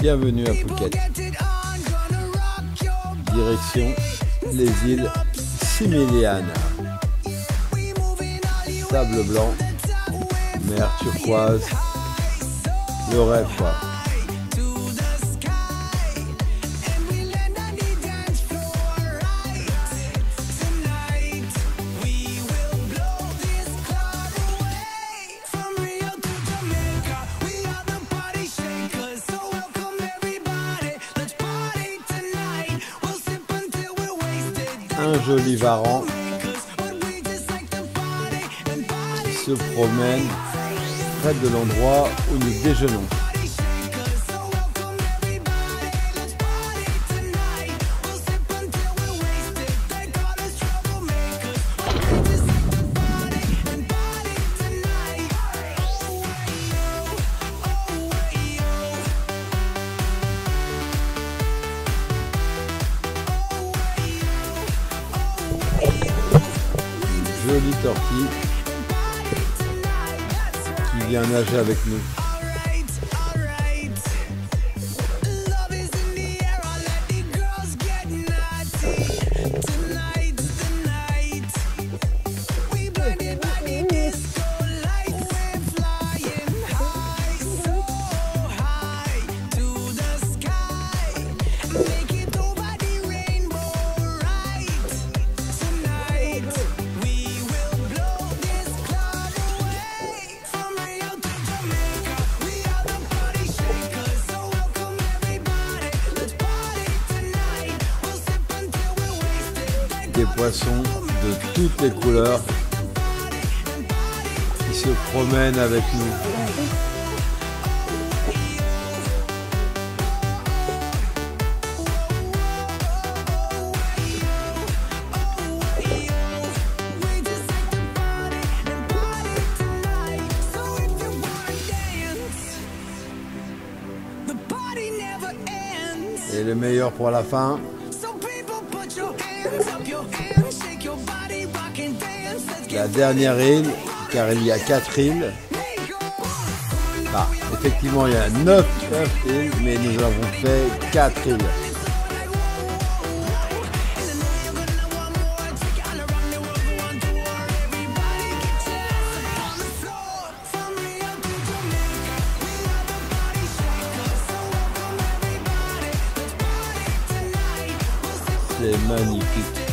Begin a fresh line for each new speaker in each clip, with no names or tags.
Bienvenue à Phuket. Direction les îles Similian. Sable blanc, mer turquoise, le rêve. Un joli varan qui se promène près de l'endroit où nous déjeunons. Jolie tortille qui vient nager avec nous. Des poissons de toutes les couleurs qui se promènent avec nous. Et le meilleur pour la fin, la dernière île, car il y a quatre îles. Ah, effectivement, il y a neuf, îles, mais nous avons fait quatre îles. C'est magnifique.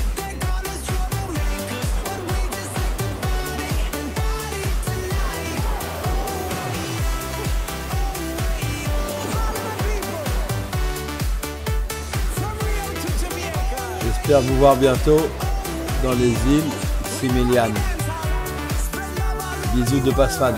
J'espère vous voir bientôt dans les îles Similian. Bisous de Pasfan.